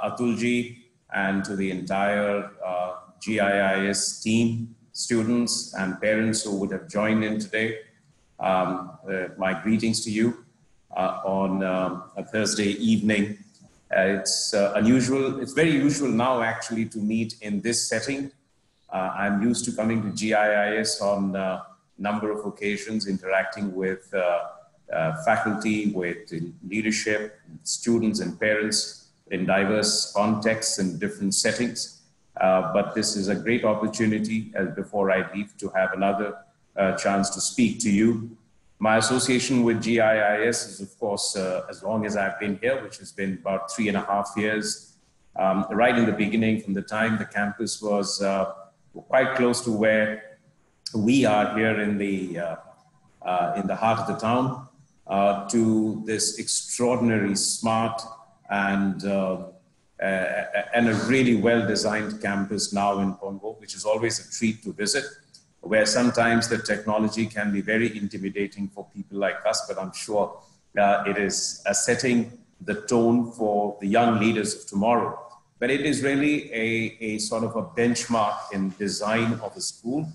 Atulji and to the entire uh, GIIS team, students and parents who would have joined in today. Um, uh, my greetings to you uh, on um, a Thursday evening. Uh, it's uh, unusual, it's very usual now actually to meet in this setting. Uh, I'm used to coming to GIIS on a number of occasions, interacting with faculty, with leadership, students and parents in diverse contexts and different settings. Uh, but this is a great opportunity as before I leave to have another uh, chance to speak to you. My association with GIIS is, of course, uh, as long as I've been here, which has been about three and a half years. Um, right in the beginning, from the time the campus was uh, quite close to where we are here in the uh, uh, in the heart of the town, to this extraordinary smart and uh, and a really well designed campus now in Punggol, which is always a treat to visit, where sometimes the technology can be very intimidating for people like us, but I'm sure uh, it is uh, setting the tone for the young leaders of tomorrow. But it is really a, a sort of a benchmark in design of a school.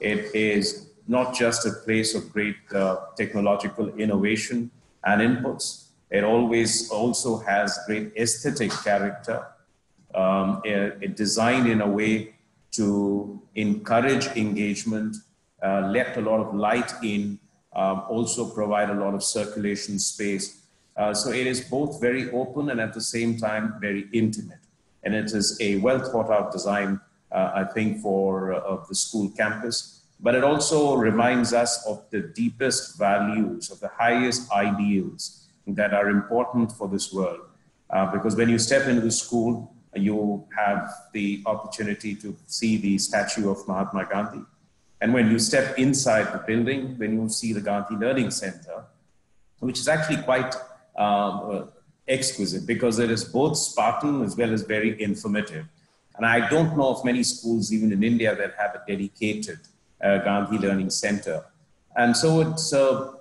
It is not just a place of great uh, technological innovation and inputs, it always also has great aesthetic character. Um, it, it designed in a way to encourage engagement, uh, let a lot of light in, um, also provide a lot of circulation space. Uh, so it is both very open and at the same time very intimate. And it is a well thought out design, uh, I think, for uh, the school campus. But it also reminds us of the deepest values, of the highest ideals that are important for this world. Uh, because when you step into the school, you have the opportunity to see the statue of Mahatma Gandhi. And when you step inside the building, then you see the Gandhi Learning Center, which is actually quite um, uh, exquisite because it is both Spartan as well as very informative. And I don't know of many schools, even in India, that have a dedicated uh, Gandhi Learning Center. And so it's uh,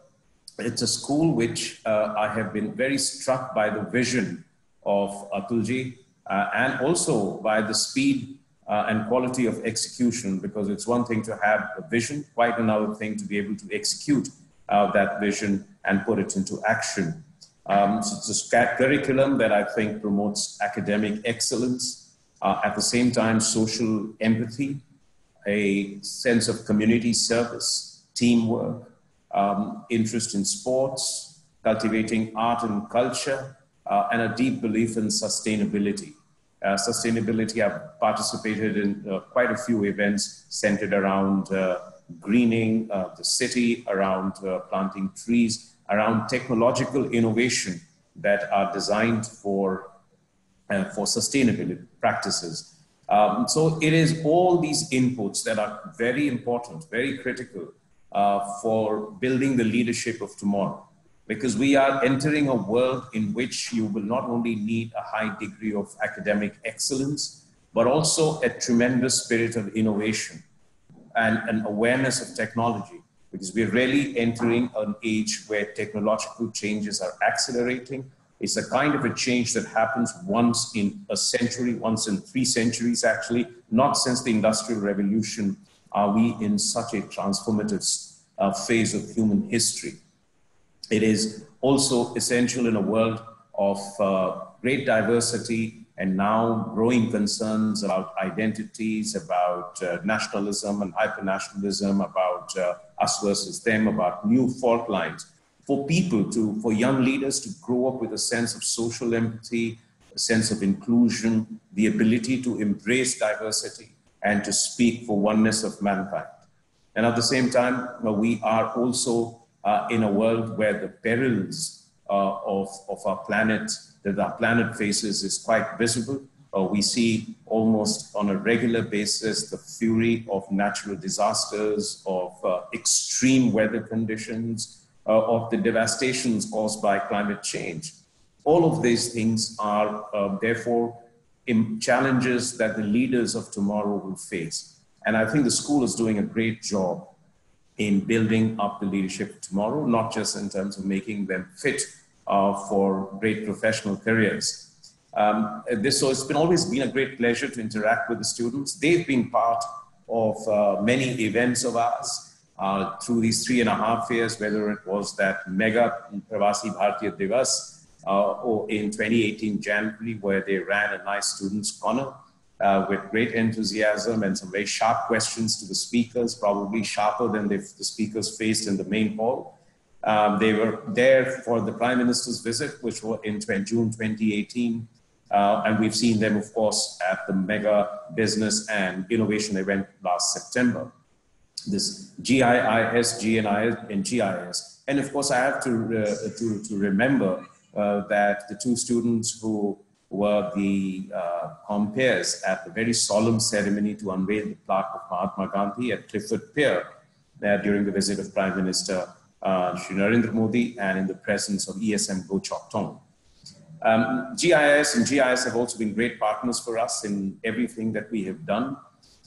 it's a school which uh, I have been very struck by the vision of Atulji uh, and also by the speed uh, and quality of execution because it's one thing to have a vision, quite another thing to be able to execute uh, that vision and put it into action. Um, so it's a curriculum that I think promotes academic excellence, uh, at the same time, social empathy, a sense of community service, teamwork, um, interest in sports, cultivating art and culture, uh, and a deep belief in sustainability. Uh, sustainability, I've participated in uh, quite a few events centered around uh, greening uh, the city, around uh, planting trees, around technological innovation that are designed for, for sustainability practices. Um, so it is all these inputs that are very important, very critical Uh, for building the leadership of tomorrow. Because we are entering a world in which you will not only need a high degree of academic excellence, but also a tremendous spirit of innovation and an awareness of technology. Because we're really entering an age where technological changes are accelerating. It's a kind of a change that happens once in a century, once in three centuries, actually, not since the Industrial Revolution are we in such a transformative uh, phase of human history. It is also essential in a world of uh, great diversity and now growing concerns about identities, about uh, nationalism and hypernationalism, about uh, us versus them, about new fault lines. For people to, for young leaders to grow up with a sense of social empathy, a sense of inclusion, the ability to embrace diversity, and to speak for oneness of mankind. And at the same time, we are also uh, in a world where the perils uh, of, of our planet, that our planet faces, is quite visible. Uh, we see almost on a regular basis the fury of natural disasters, of uh, extreme weather conditions, uh, of the devastations caused by climate change. All of these things are uh, therefore challenges that the leaders of tomorrow will face. And I think the school is doing a great job in building up the leadership tomorrow, not just in terms of making them fit uh, for great professional careers, Um, this, so it's been always been a great pleasure to interact with the students. They've been part of uh, many events of ours uh, through these three and a half years, whether it was that mega Pravasi Bharatiya Divas uh, or in 2018 January, where they ran a nice students' corner uh, with great enthusiasm and some very sharp questions to the speakers, probably sharper than the speakers faced in the main hall. Um, they were there for the Prime Minister's visit, which was in June 2018. Uh, and we've seen them, of course, at the mega business and innovation event last September. This GIIS, GNIS, and GIS. And of course, I have to, uh, to, to remember uh, that the two students who were the uh, compeers at the very solemn ceremony to unveil the plaque of Mahatma Gandhi at Clifford Pier uh, during the visit of Prime Minister uh, Shri Narendra Modi and in the presence of ESM Goh Chok Tong. Um, GIS and GIS have also been great partners for us in everything that we have done.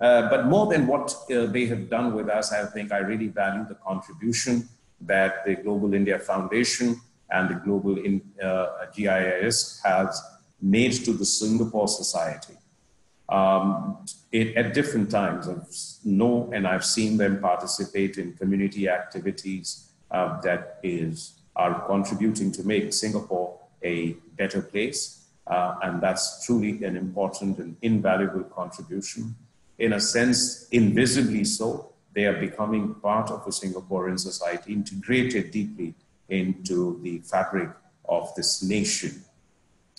Uh, but more than what uh, they have done with us, I think I really value the contribution that the Global India Foundation and the Global in, uh, GIS has made to the Singapore society. Um, it, at different times, I know and I've seen them participate in community activities uh, that is are contributing to make Singapore a better place, uh, and that's truly an important and invaluable contribution. In a sense, invisibly so, they are becoming part of the Singaporean society, integrated deeply into the fabric of this nation.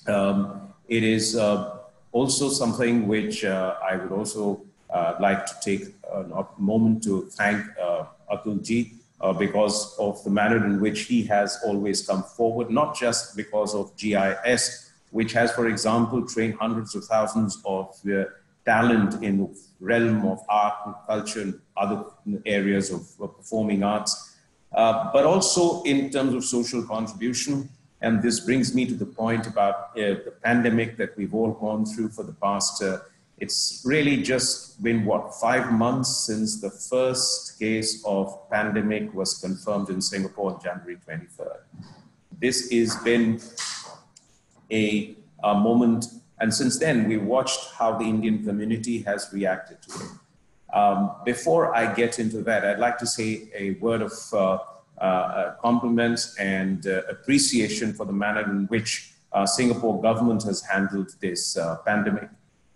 Um, it is uh, also something which uh, I would also uh, like to take a moment to thank uh, Atul Ji uh, because of the manner in which he has always come forward, not just because of GIS, which has, for example, trained hundreds of thousands of talent in the realm of art and culture and other areas of, of performing arts, uh, but also in terms of social contribution. And this brings me to the point about uh, the pandemic that we've all gone through for the past uh, it's really just been what five months since the first case of pandemic was confirmed in Singapore on January 23rd. This has been a, a moment, and since then we watched how the Indian community has reacted to it. Um, before I get into that, I'd like to say a word of uh, compliments and uh, appreciation for the manner in which uh, Singapore government has handled this uh, pandemic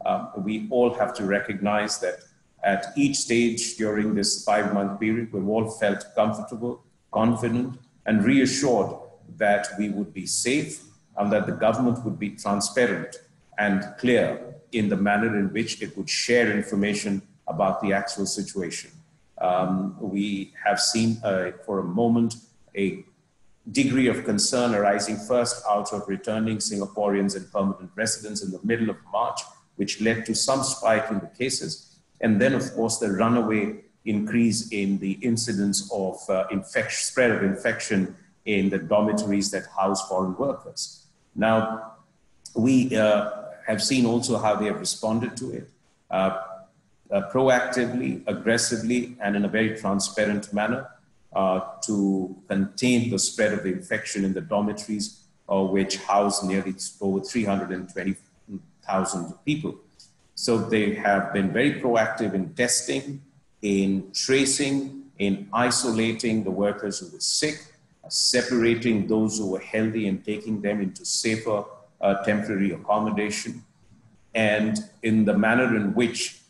um, we all have to recognize that at each stage during this five month period, we've all felt comfortable, confident, and reassured that we would be safe and that the government would be transparent and clear in the manner in which it would share information about the actual situation. Um, we have seen uh, for a moment a degree of concern arising first out of returning Singaporeans and permanent residents in the middle of March which led to some spike in the cases. And then, of course, the runaway increase in the incidence of uh, infection, spread of infection in the dormitories that house foreign workers. Now, we uh, have seen also how they have responded to it uh, uh proactively, aggressively, and in a very transparent manner uh, to contain the spread of the infection in the dormitories, uh, which house nearly over 320 thousand people. So they have been very proactive in testing, in tracing, in isolating the workers who were sick, separating those who were healthy and taking them into safer uh, temporary accommodation, and in the manner in which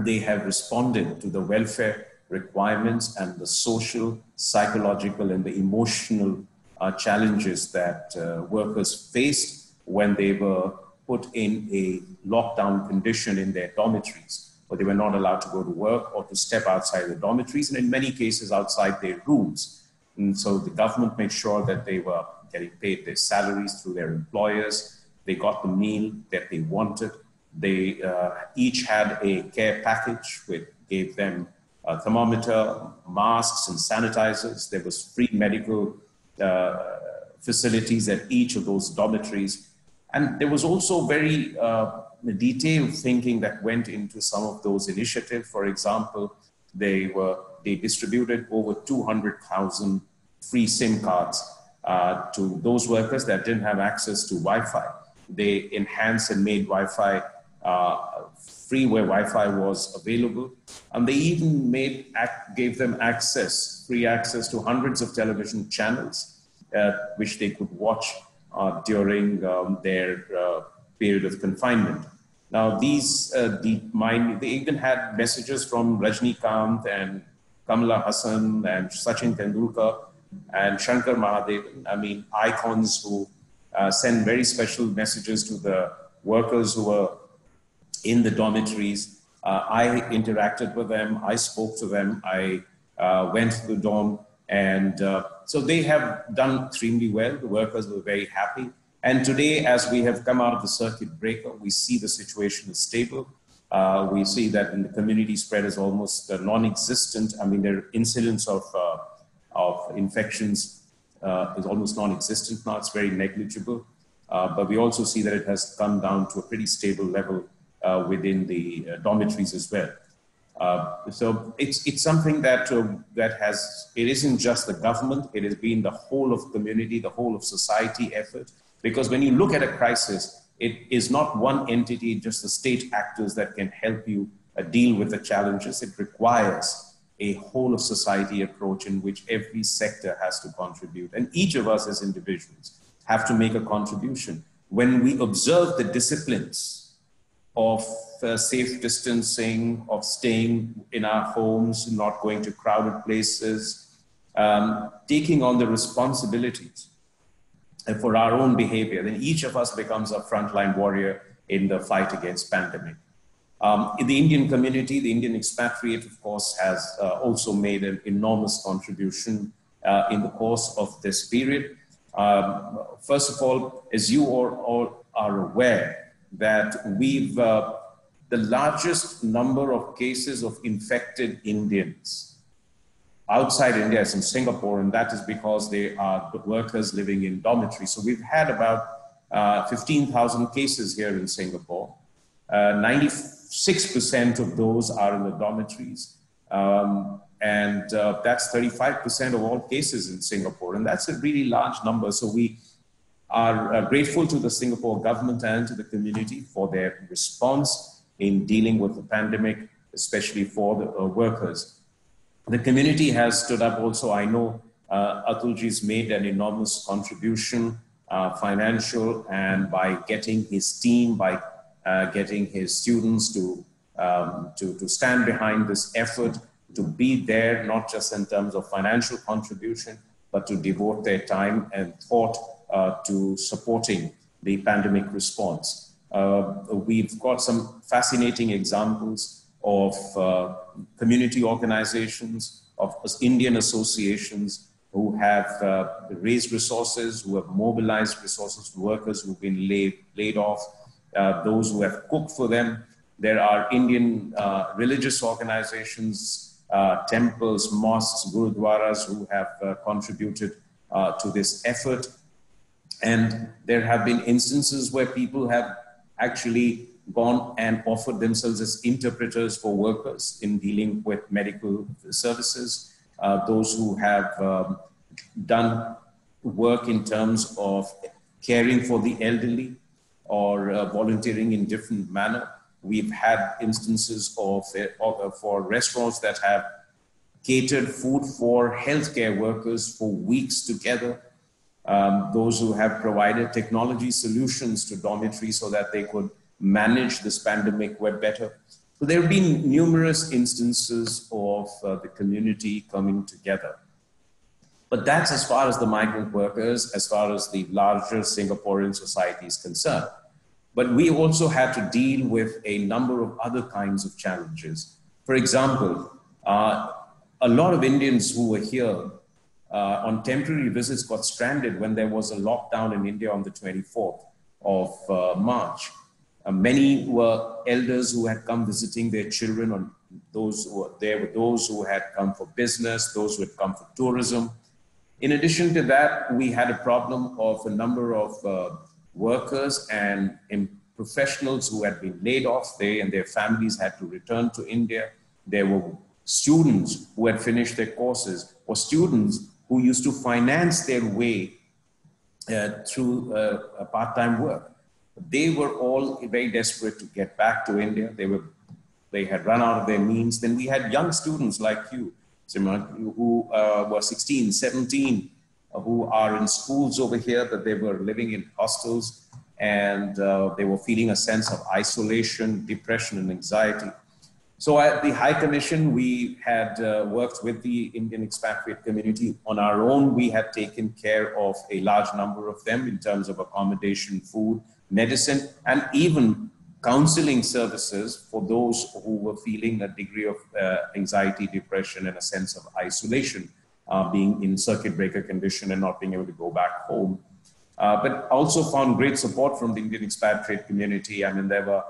they have responded to the welfare requirements and the social, psychological, and the emotional uh, challenges that uh, workers faced when they were put in a lockdown condition in their dormitories, where they were not allowed to go to work or to step outside the dormitories, and in many cases outside their rooms. And so the government made sure that they were getting paid their salaries through their employers. They got the meal that they wanted. They uh, each had a care package which gave them a thermometer, masks, and sanitizers. There was free medical uh, facilities at each of those dormitories and there was also very uh, detailed thinking that went into some of those initiatives. For example, they were they distributed over 200,000 free SIM cards uh, to those workers that didn't have access to Wi-Fi. they enhanced and made Wi-Fi free where Wi-Fi was available. And they even made, gave them access, free access to hundreds of television channels, uh, which they could watch uh, during um, their uh, period of confinement. Now, these, uh, the, my, they even had messages from Rajinikanth and Kamal Haasan and Sachin Tendulkar and Shankar Mahadevan. I mean, icons who uh, send very special messages to the workers who were in the dormitories. Uh, I interacted with them. I spoke to them. I uh, went to the dorm. And uh, so they have done extremely well. The workers were very happy. And today, as we have come out of the circuit breaker, we see the situation is stable. Uh, we see that in the community spread is almost uh, non-existent. I mean, there incidence of, uh, of infections uh, is almost non-existent now. It's very negligible. Uh, but we also see that it has come down to a pretty stable level Uh, within the uh, dormitories as well. Uh, so it's, it's something that, that has, it isn't just the government, it has been the whole of community, the whole of society effort. Because when you look at a crisis, it is not one entity, just the state actors that can help you uh, deal with the challenges. It requires a whole of society approach in which every sector has to contribute. And each of us as individuals have to make a contribution. When we observe the disciplines of uh, safe distancing, of staying in our homes, not going to crowded places, um, taking on the responsibilities for our own behavior, then each of us becomes a frontline warrior in the fight against pandemic. Um, in the Indian community, the Indian expatriate, of course, has uh, also made an enormous contribution uh, in the course of this period. Um, first of all, as you all, all are aware, that we've uh, the largest number of cases of infected Indians outside India is in Singapore, and that is because they are workers living in dormitories. So we've had about uh, 15,000 cases here in Singapore. Uh, 96% of those are in the dormitories. Um, and uh, that's 35% of all cases in Singapore. And that's a really large number. So we are uh, grateful to the Singapore government and to the community for their response in dealing with the pandemic, especially for the uh, workers. The community has stood up also. I know uh, Atulji's made an enormous contribution, uh, financial, and by getting his team, by uh, getting his students to, um, to, to stand behind this effort, to be there, not just in terms of financial contribution, but to devote their time and thought to supporting the pandemic response. Uh, we've got some fascinating examples of uh, community organizations, of Indian associations who have uh, raised resources, who have mobilized resources workers who've been laid, laid off, uh, those who have cooked for them. There are Indian uh, religious organizations, uh, temples, mosques, gurudwaras who have uh, contributed to this effort. And there have been instances where people have actually gone and offered themselves as interpreters for workers in dealing with medical services, uh, those who have um, done work in terms of caring for the elderly or uh, volunteering in different manner. We've had instances of, uh, for restaurants that have catered food for healthcare workers for weeks together. Um, those who have provided technology solutions to dormitories so that they could manage this pandemic were better. So there have been numerous instances of uh, the community coming together. But that's as far as the migrant workers, as far as the larger Singaporean society is concerned. But we also had to deal with a number of other kinds of challenges. For example, uh, a lot of Indians who were here uh, on temporary visits got stranded when there was a lockdown in India on the 24th of uh, March. Uh, many were elders who had come visiting their children, or those who were, there were those who had come for business, those who had come for tourism. In addition to that, we had a problem of a number of uh, workers and professionals who had been laid off. They and their families had to return to India. There were students who had finished their courses, or students who used to finance their way uh, through uh, part time work. They were all very desperate to get back to India. They were, they had run out of their means. Then we had young students like you, Simran, who uh, were 16, 17, uh, who are in schools over here, that they were living in hostels and uh, they were feeling a sense of isolation, depression, and anxiety. So at the High Commission, we had uh, worked with the Indian expatriate community. On our own, we had taken care of a large number of them in terms of accommodation, food, medicine, and even counseling services for those who were feeling a degree of uh, anxiety, depression, and a sense of isolation, uh, being in circuit breaker condition and not being able to go back home. Uh, but also found great support from the Indian expatriate community. I mean, there were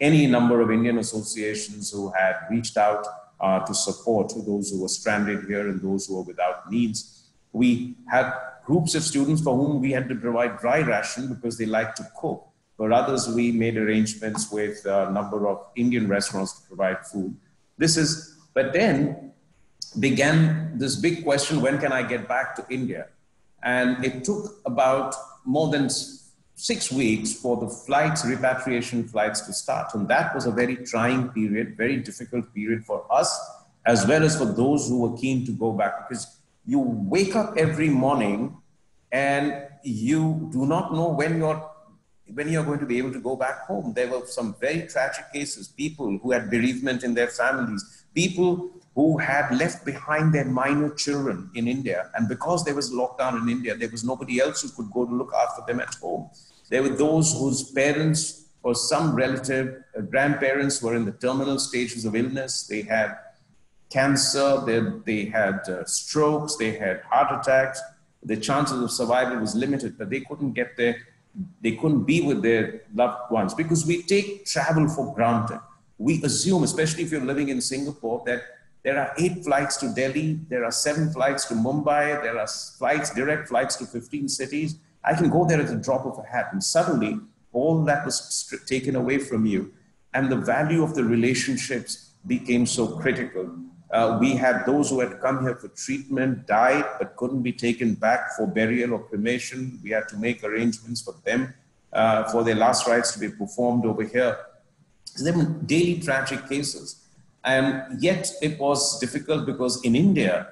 any number of Indian associations who had reached out uh, to support those who were stranded here and those who were without needs. We had groups of students for whom we had to provide dry ration because they liked to cook. For others, we made arrangements with a number of Indian restaurants to provide food. This is, but then began this big question when can I get back to India? And it took about more than six weeks for the flights, repatriation flights to start. And that was a very trying period, very difficult period for us, as well as for those who were keen to go back. Because you wake up every morning and you do not know when you're when you're going to be able to go back home. There were some very tragic cases, people who had bereavement in their families, people who had left behind their minor children in India. And because there was lockdown in India, there was nobody else who could go to look after them at home. There were those whose parents or some relative, uh, grandparents were in the terminal stages of illness. They had cancer, they, they had uh, strokes, they had heart attacks. The chances of survival was limited, but they couldn't get there. They couldn't be with their loved ones because we take travel for granted. We assume, especially if you're living in Singapore, that there are eight flights to Delhi, there are seven flights to Mumbai, there are flights, direct flights to 15 cities I can go there at the drop of a hat, and suddenly all that was taken away from you, and the value of the relationships became so critical. Uh, we had those who had come here for treatment, died, but couldn't be taken back for burial or cremation. We had to make arrangements for them uh, for their last rites to be performed over here. So there were daily tragic cases. And yet it was difficult because in India,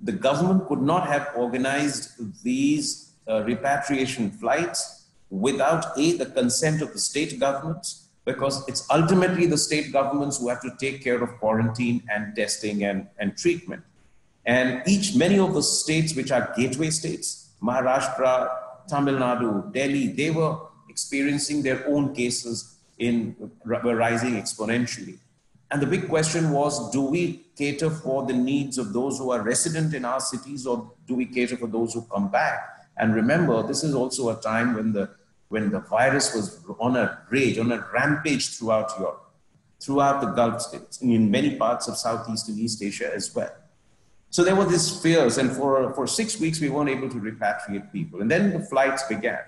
the government could not have organized these uh, repatriation flights without a the consent of the state governments because it's ultimately the state governments who have to take care of quarantine and testing and, and treatment. And each many of the states which are gateway states maharashtra tamil nadu delhi they were experiencing their own cases in were rising exponentially. And the big question was do we cater for the needs of those who are resident in our cities or do we cater for those who come back and remember, this is also a time when the, when the virus was on a rage, on a rampage throughout Europe, throughout the Gulf states, and in many parts of Southeast and East Asia as well. So there were these fears, and for, for six weeks we weren't able to repatriate people. And then the flights began.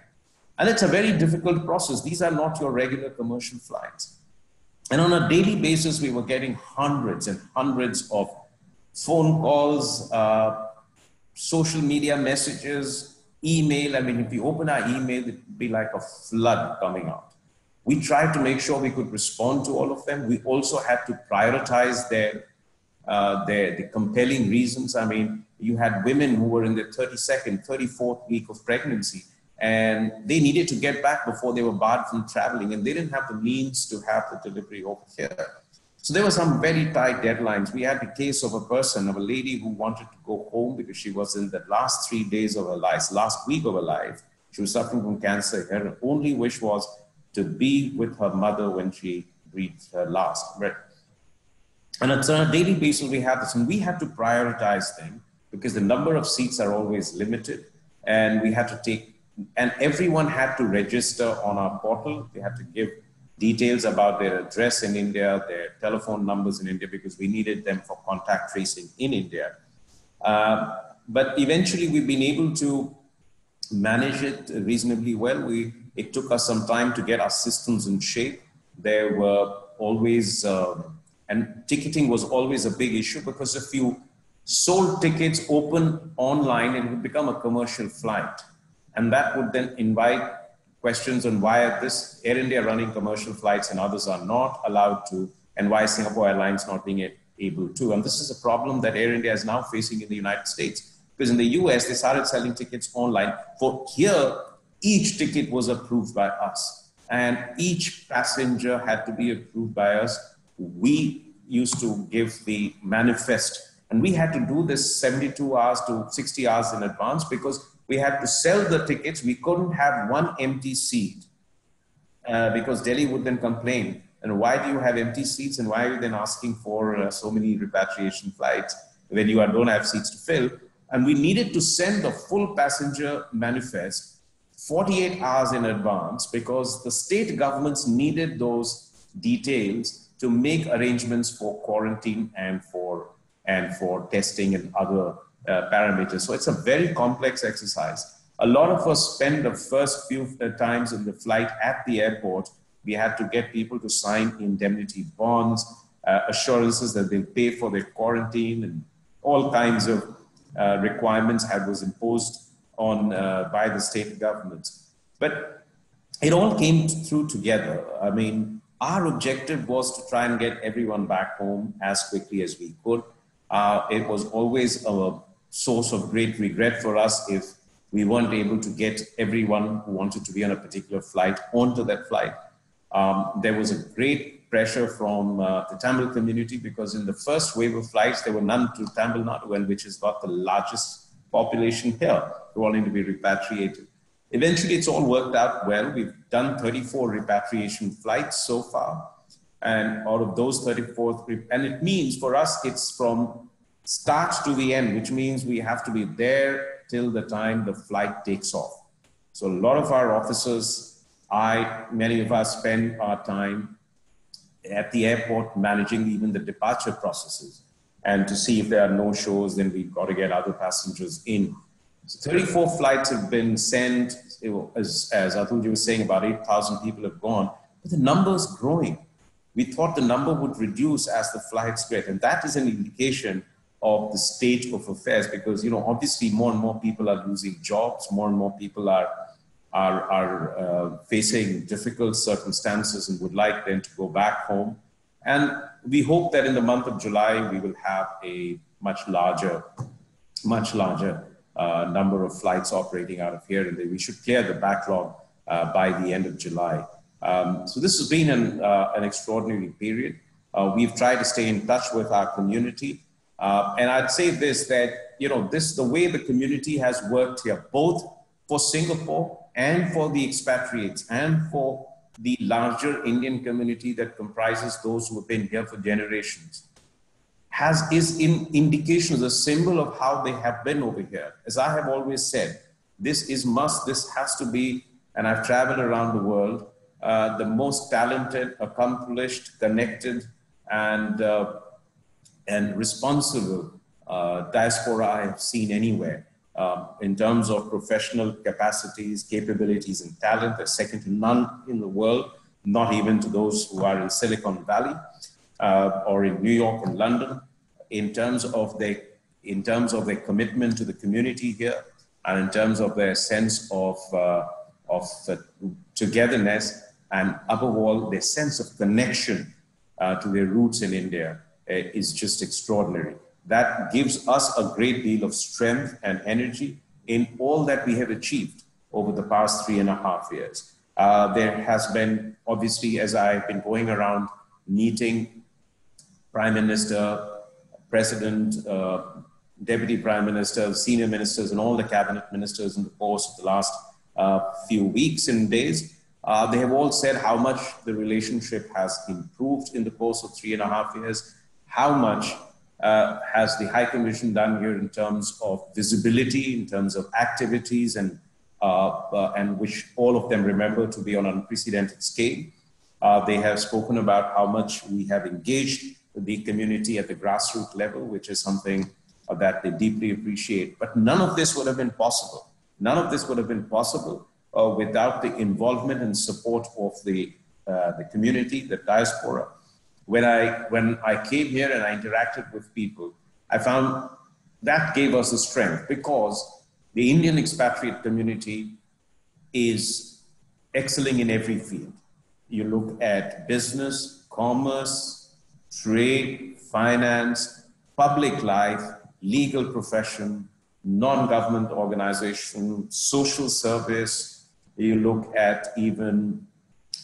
And it's a very difficult process. These are not your regular commercial flights. And on a daily basis, we were getting hundreds and hundreds of phone calls, uh, social media messages, email. I mean, if you open our email, it'd be like a flood coming out. We tried to make sure we could respond to all of them. We also had to prioritize their, uh, their the compelling reasons. I mean, you had women who were in their 32nd, 34th week of pregnancy, and they needed to get back before they were barred from traveling, and they didn't have the means to have the delivery over here. So there were some very tight deadlines. We had the case of a person, of a lady who wanted to go home because she was in the last three days of her life, last week of her life. She was suffering from cancer. Her only wish was to be with her mother when she breathed her last breath. And on a daily basis, we have this, and we had to prioritize them because the number of seats are always limited, and we had to take, and everyone had to register on our portal. They had to give details about their address in India, their telephone numbers in India, because we needed them for contact tracing in India. Uh, but eventually, we've been able to manage it reasonably well. We, it took us some time to get our systems in shape. There were always, uh, and ticketing was always a big issue because if you sold tickets open online, it would become a commercial flight. And that would then invite questions on why this Air India running commercial flights and others are not allowed to, and why Singapore Airlines not being able to. And this is a problem that Air India is now facing in the United States. Because in the US, they started selling tickets online. For here, each ticket was approved by us. And each passenger had to be approved by us. We used to give the manifest. And we had to do this 72 hours to 60 hours in advance because we had to sell the tickets. We couldn't have one empty seat uh, because Delhi would then complain. And why do you have empty seats? And why are you then asking for uh, so many repatriation flights when you don't have seats to fill? And we needed to send the full passenger manifest 48 hours in advance because the state governments needed those details to make arrangements for quarantine and for and for testing and other uh, parameters. So it's a very complex exercise. A lot of us spend the first few uh, times in the flight at the airport. We had to get people to sign indemnity bonds, uh, assurances that they'll pay for their quarantine, and all kinds of uh, requirements had was imposed on uh, by the state government. But it all came through together. I mean, our objective was to try and get everyone back home as quickly as we could. Uh, it was always a source of great regret for us if we weren't able to get everyone who wanted to be on a particular flight onto that flight. Um, there was a great pressure from uh, the Tamil community because in the first wave of flights, there were none to Tamil Nadu, which has got the largest population here need to be repatriated. Eventually, it's all worked out well. We've done 34 repatriation flights so far. And out of those 34, and it means for us, it's from start to the end, which means we have to be there till the time the flight takes off. So a lot of our officers, I, many of us spend our time at the airport managing even the departure processes. And to see if there are no shows, then we've got to get other passengers in. So 34 flights have been sent. As, as Atulji was saying, about 8,000 people have gone, but the number is growing. We thought the number would reduce as the flights get, and that is an indication of the state of affairs because you know obviously more and more people are losing jobs more and more people are are, are uh, facing difficult circumstances and would like them to go back home. And we hope that in the month of july we will have a much larger much larger uh, number of flights operating out of here and we should clear the backlog uh, by the end of july. Um, so this has been an, uh, an extraordinary period. Uh, we've tried to stay in touch with our community uh, and I'd say this that, you know, this the way the community has worked here, both for Singapore and for the expatriates and for the larger Indian community that comprises those who have been here for generations, has is in indications, a symbol of how they have been over here. As I have always said, this is must, this has to be, and I've traveled around the world, uh, the most talented, accomplished, connected, and uh, and responsible uh, diaspora I have seen anywhere. Um, in terms of professional capacities, capabilities, and talent, they're second to none in the world, not even to those who are in Silicon Valley uh, or in New York and London. In terms of their, in terms of their commitment to the community here, and in terms of their sense of uh, of togetherness, and above all, their sense of connection uh, to their roots in India. Uh, is just extraordinary. That gives us a great deal of strength and energy in all that we have achieved over the past three and a half years. Uh, there has been, obviously, as I've been going around meeting Prime Minister, President, uh, Deputy Prime Minister, senior ministers, and all the cabinet ministers in the course of the last uh, few weeks and days, uh, they have all said how much the relationship has improved in the course of three and a half years how much uh, has the High Commission done here in terms of visibility, in terms of activities, and uh, uh, and which all of them remember to be on an unprecedented scale. Uh, they have spoken about how much we have engaged the community at the grassroots level, which is something uh, that they deeply appreciate. But none of this would have been possible. None of this would have been possible uh, without the involvement and support of the the community, the diaspora, when I when I came here and I interacted with people, I found that gave us a strength because the Indian expatriate community is excelling in every field. You look at business, commerce, trade, finance, public life, legal profession, non-government organization, social service. You look at even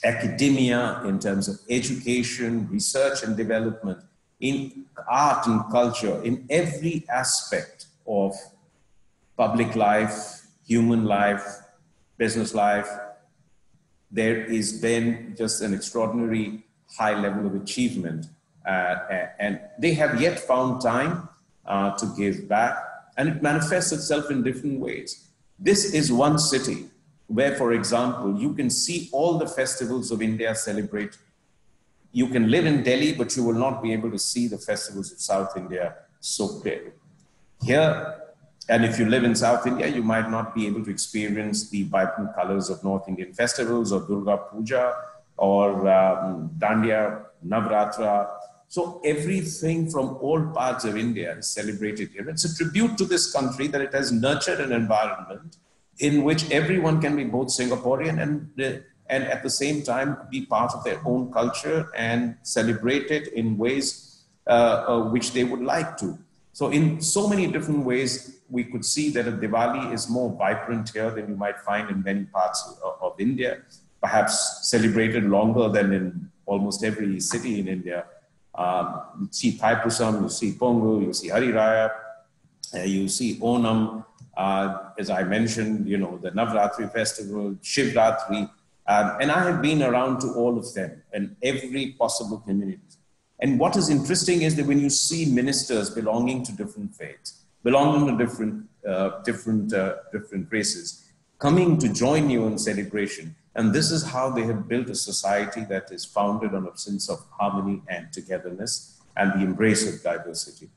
academia in terms of education, research and development, in art and culture, in every aspect of public life, human life, business life, there is been just an extraordinary high level of achievement. Uh, and they have yet found time uh, to give back, and it manifests itself in different ways. This is one city where, for example, you can see all the festivals of India celebrate. You can live in Delhi, but you will not be able to see the festivals of South India so clearly. Here, and if you live in South India, you might not be able to experience the vibrant colors of North Indian festivals or Durga Puja or um, Dandiya, Navratra. So everything from all parts of India is celebrated here. It's a tribute to this country that it has nurtured an environment in which everyone can be both Singaporean and, and at the same time be part of their own culture and celebrate it in ways uh, uh, which they would like to. So in so many different ways, we could see that a Diwali is more vibrant here than you might find in many parts of, of India, perhaps celebrated longer than in almost every city in India. Um, you see Thaipusam, you see Pongal, you see Hari Raya, uh, you see Onam, uh, as I mentioned, you know, the Navratri festival, Shivratri, um, and I have been around to all of them and every possible community. And what is interesting is that when you see ministers belonging to different faiths, belonging to different, uh, different, uh, different races, coming to join you in celebration, and this is how they have built a society that is founded on a sense of harmony and togetherness and the embrace of diversity.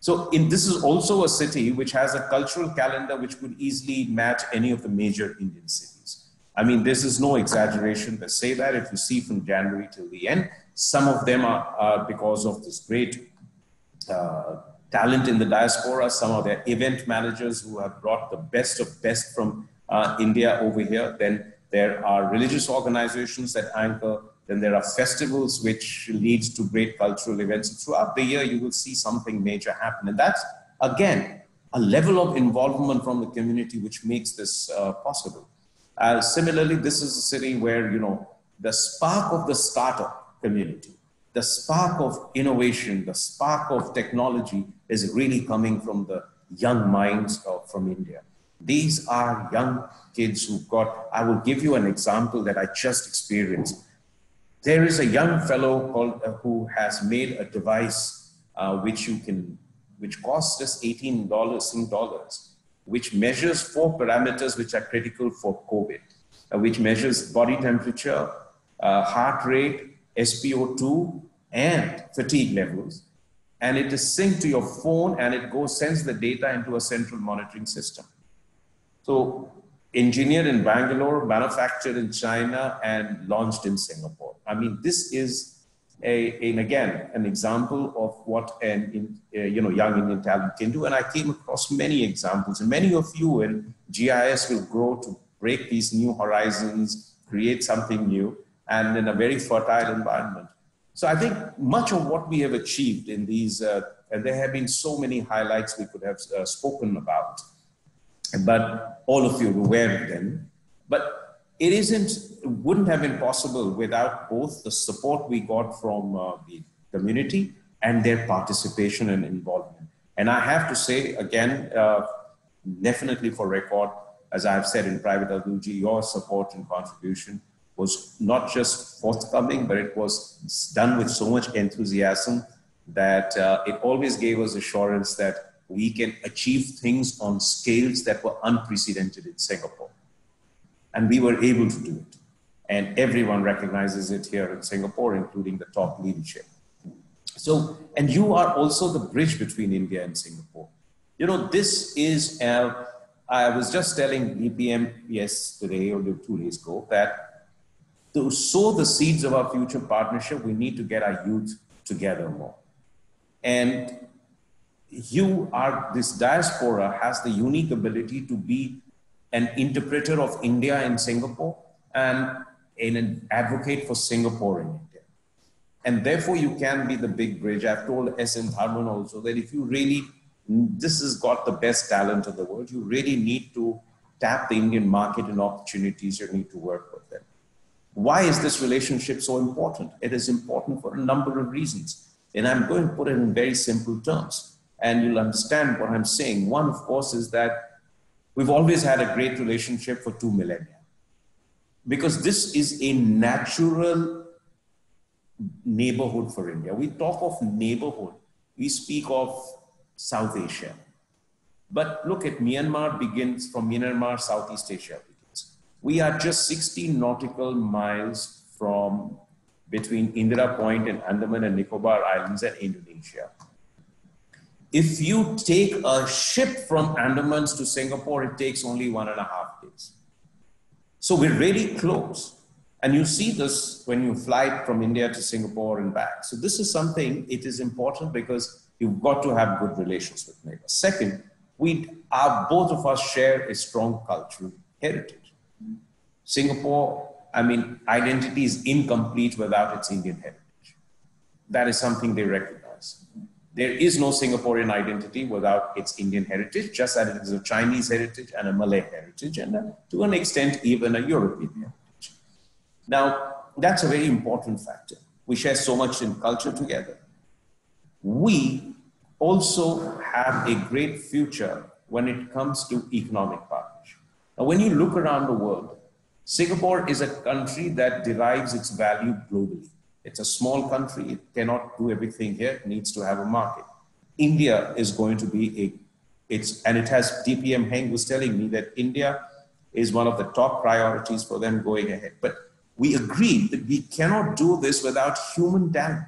So in, this is also a city which has a cultural calendar which could easily match any of the major Indian cities. I mean, this is no exaggeration to say that if you see from January till the end, some of them are, because of this great uh, talent in the diaspora, some of their event managers who have brought the best of best from uh, India over here. Then there are religious organizations that anchor then there are festivals which lead to great cultural events. Throughout the year, you will see something major happen. And that's, again, a level of involvement from the community which makes this uh, possible. Uh, similarly, this is a city where, you know, the spark of the startup community, the spark of innovation, the spark of technology is really coming from the young minds of, from India. These are young kids who got, I will give you an example that I just experienced. There is a young fellow called, uh, who has made a device uh, which you can, which costs us $18 in dollars, which measures four parameters which are critical for COVID, uh, which measures body temperature, uh, heart rate, SpO2, and fatigue levels. And it is synced to your phone and it goes, sends the data into a central monitoring system. So engineered in Bangalore, manufactured in China, and launched in Singapore. I mean, this is a, and again, an example of what an uh, you know young Indian talent can do. And I came across many examples, and many of you in GIS will grow to break these new horizons, create something new, and in a very fertile environment. So I think much of what we have achieved in these, uh, and there have been so many highlights we could have uh, spoken about but all of you are aware of them. But it isn't, wouldn't have been possible without both the support we got from uh, the community and their participation and involvement. And I have to say again, uh, definitely for record, as I've said in private, Atulji, your support and contribution was not just forthcoming, but it was done with so much enthusiasm that uh, it always gave us assurance that we can achieve things on scales that were unprecedented in Singapore. And we were able to do it. And everyone recognizes it here in Singapore, including the top leadership. So, and you are also the bridge between India and Singapore. You know, this is, uh, I was just telling DPM yesterday or two days ago that to sow the seeds of our future partnership, we need to get our youth together more. And you are, this diaspora has the unique ability to be an interpreter of India in Singapore and an advocate for Singapore in India. And therefore, you can be the big bridge. I've told SM Tharman also that if you really, this has got the best talent in the world, you really need to tap the Indian market and opportunities, you need to work with them. Why is this relationship so important? It is important for a number of reasons. And I'm going to put it in very simple terms. And you'll understand what I'm saying. One, of course, is that we've always had a great relationship for two millennia. Because this is a natural neighborhood for India. We talk of neighborhood, we speak of South Asia. But look at Myanmar begins from Myanmar, Southeast Asia begins. We are just 60 nautical miles from between Indira Point and Andaman and Nicobar Islands and Indonesia. If you take a ship from Andamans to Singapore, it takes only one and a half days. So we're really close. And you see this when you fly from India to Singapore and back. So this is something, it is important because you've got to have good relations with neighbors. Second, we are, both of us share a strong cultural heritage. Singapore I mean, identity is incomplete without its Indian heritage. That is something they recognize. There is no Singaporean identity without its Indian heritage, just as it is a Chinese heritage and a Malay heritage, and a, to an extent, even a European heritage. Now, that's a very important factor. We share so much in culture together. We also have a great future when it comes to economic partnership. Now, when you look around the world, Singapore is a country that derives its value globally. It's a small country. It cannot do everything here. It needs to have a market. India is going to be a, it's, and it has, DPM Heng was telling me that India is one of the top priorities for them going ahead. But we agree that we cannot do this without human talent.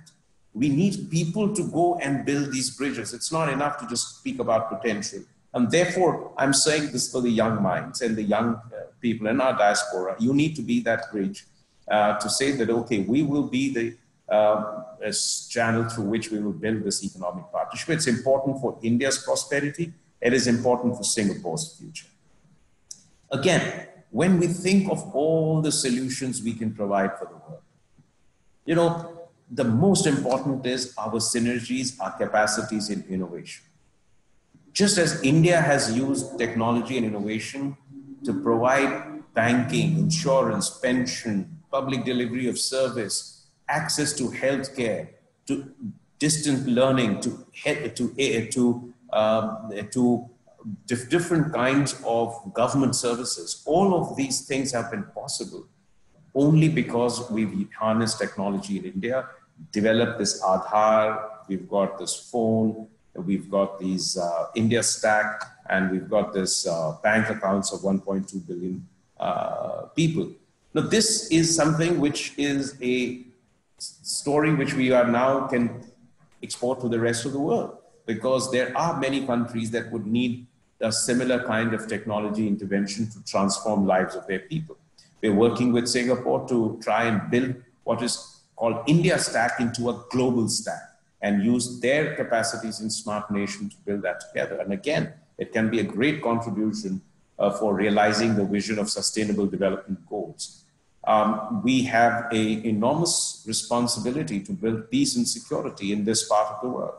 We need people to go and build these bridges. It's not enough to just speak about potential. And therefore, I'm saying this for the young minds and the young uh, people in our diaspora. You need to be that bridge uh, to say that, okay, we will be the uh, channel through which we will build this economic partnership. It's important for India's prosperity. It is important for Singapore's future. Again, when we think of all the solutions we can provide for the world, you know, the most important is our synergies, our capacities in innovation just as India has used technology and innovation to provide banking, insurance, pension, public delivery of service, access to healthcare, to distant learning, to to eh, to uh, to different kinds of government services. All of these things have been possible only because we've harnessed technology in India, developed this Aadhaar, we've got this phone, We've got these uh, India stack, and we've got this uh, bank accounts of 1.2 billion uh, people. Now, this is something which is a story which we are now can export to the rest of the world because there are many countries that would need a similar kind of technology intervention to transform lives of their people. We're working with Singapore to try and build what is called India Stack into a global stack and use their capacities in Smart Nation to build that together. And again, it can be a great contribution uh, for realizing the vision of sustainable development goals. Um, we have an enormous responsibility to build peace and security in this part of the world.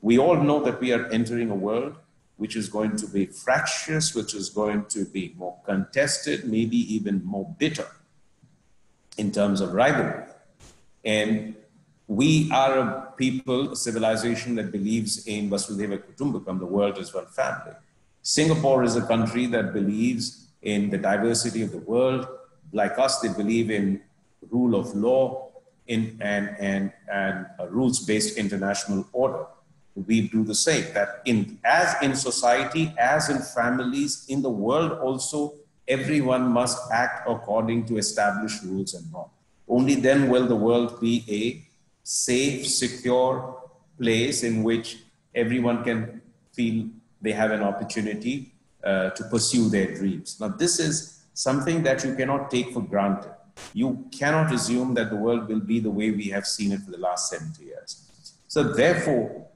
We all know that we are entering a world which is going to be fractious, which is going to be more contested, maybe even more bitter in terms of rivalry. And we are a people, a civilization that believes in Vasudhaiva Kutumbakam, the world is one family. Singapore is a country that believes in the diversity of the world. Like us, they believe in rule of law in, and, and, and rules-based international order. We do the same, that in, as in society, as in families, in the world also, everyone must act according to established rules and norms. Only then will the world be a safe, secure place in which everyone can feel they have an opportunity uh, to pursue their dreams. Now, this is something that you cannot take for granted. You cannot assume that the world will be the way we have seen it for the last 70 years. So, therefore,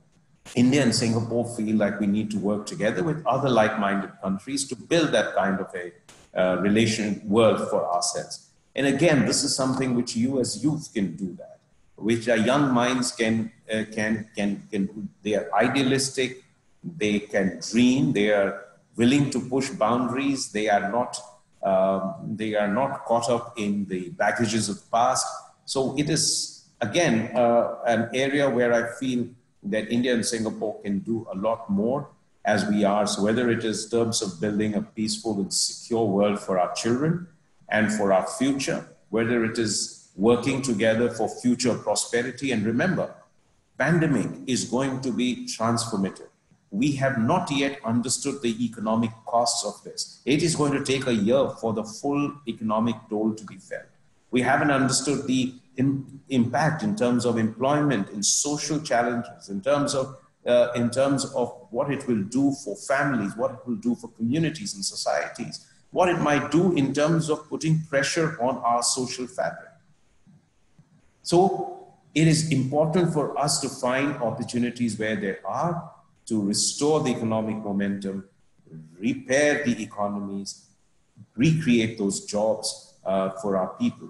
India and Singapore feel like we need to work together with other like minded countries to build that kind of a uh, relation world for ourselves. And again, this is something which you as youth can do that, which our young minds can, uh, can, can, can, they are idealistic, they can dream, they are willing to push boundaries, they are not, um, they are not caught up in the baggages of the past. So it is, again, uh, an area where I feel that India and Singapore can do a lot more as we are. So whether it is terms of building a peaceful and secure world for our children and for our future, whether it is working together for future prosperity. And remember, pandemic is going to be transformative. We have not yet understood the economic costs of this. It is going to take a year for the full economic toll to be felt. We haven't understood the in, impact in terms of employment, in social challenges, in terms of uh, in terms of what it will do for families, what it will do for communities and societies, what it might do in terms of putting pressure on our social fabric. So it is important for us to find opportunities where there are to restore the economic momentum, repair the economies, recreate those jobs uh, for our people.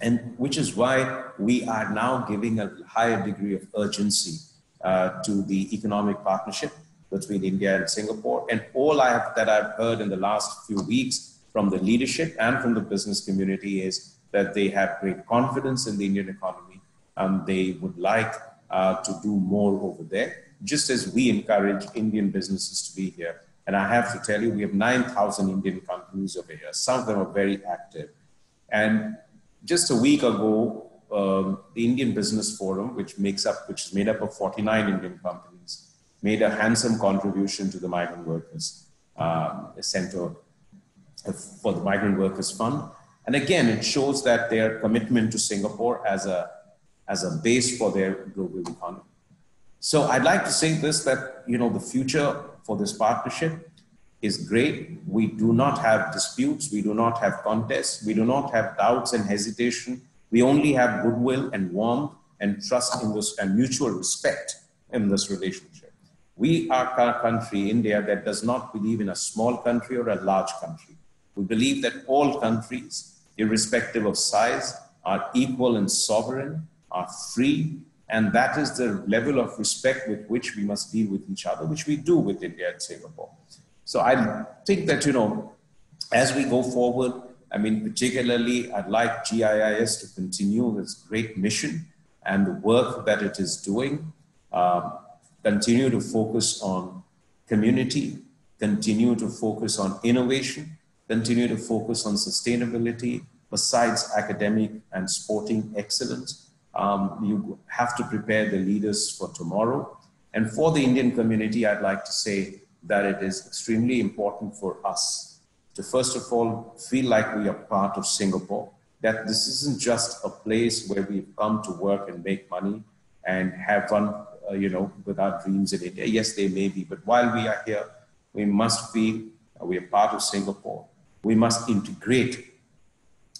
And which is why we are now giving a higher degree of urgency uh, to the economic partnership between India and Singapore. And all I have, that I've heard in the last few weeks from the leadership and from the business community is that they have great confidence in the Indian economy. Um, they would like uh, to do more over there, just as we encourage Indian businesses to be here. And I have to tell you, we have 9,000 Indian companies over here. Some of them are very active. And just a week ago, um, the Indian Business Forum, which makes up, which is made up of 49 Indian companies, made a handsome contribution to the migrant workers um, center for the migrant workers fund. And again, it shows that their commitment to Singapore as a as a base for their global economy. So I'd like to say this that you know the future for this partnership is great. We do not have disputes, we do not have contests, we do not have doubts and hesitation we only have goodwill and warmth and trust in this and mutual respect in this relationship. We are a country, India, that does not believe in a small country or a large country. We believe that all countries, irrespective of size, are equal and sovereign, are free, and that is the level of respect with which we must deal with each other, which we do with India and Singapore. So I think that, you know, as we go forward, I mean, particularly, I'd like GIIS to continue its great mission and the work that it is doing, uh, continue to focus on community, continue to focus on innovation, continue to focus on sustainability, besides academic and sporting excellence. Um, you have to prepare the leaders for tomorrow. And for the Indian community, I'd like to say that it is extremely important for us to first of all feel like we are part of Singapore, that this isn't just a place where we've come to work and make money and have fun, uh, you know, with our dreams in India. Yes, they may be, but while we are here, we must feel uh, we are part of Singapore. We must integrate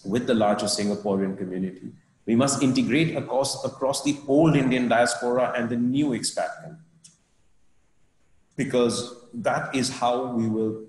with the larger Singaporean community. We must integrate across, across the old Indian diaspora and the new expat. Because that is how we will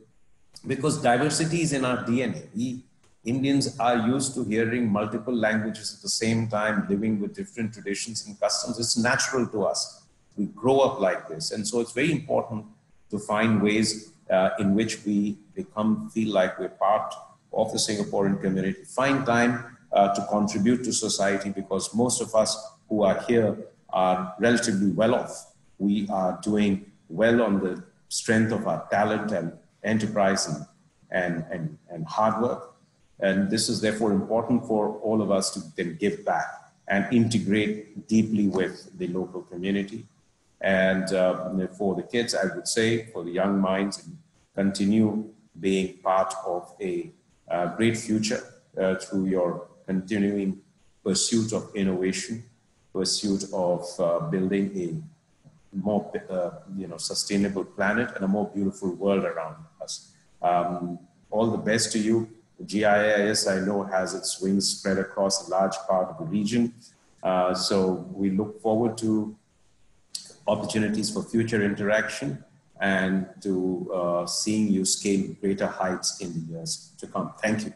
because diversity is in our DNA. We Indians are used to hearing multiple languages at the same time, living with different traditions and customs. It's natural to us. We grow up like this. And so it's very important to find ways uh, in which we become, feel like we're part of the Singaporean community. Find time uh, to contribute to society because most of us who are here are relatively well off. We are doing well on the strength of our talent and enterprise and, and, and, and hard work. And this is therefore important for all of us to then give back and integrate deeply with the local community. And uh, for the kids, I would say, for the young minds, continue being part of a uh, great future uh, through your continuing pursuit of innovation, pursuit of uh, building a more uh, you know, sustainable planet and a more beautiful world around us. Um, all the best to you. GIIS, I know, has its wings spread across a large part of the region. Uh, so we look forward to opportunities for future interaction and to uh, seeing you scale greater heights in the years to come. Thank you.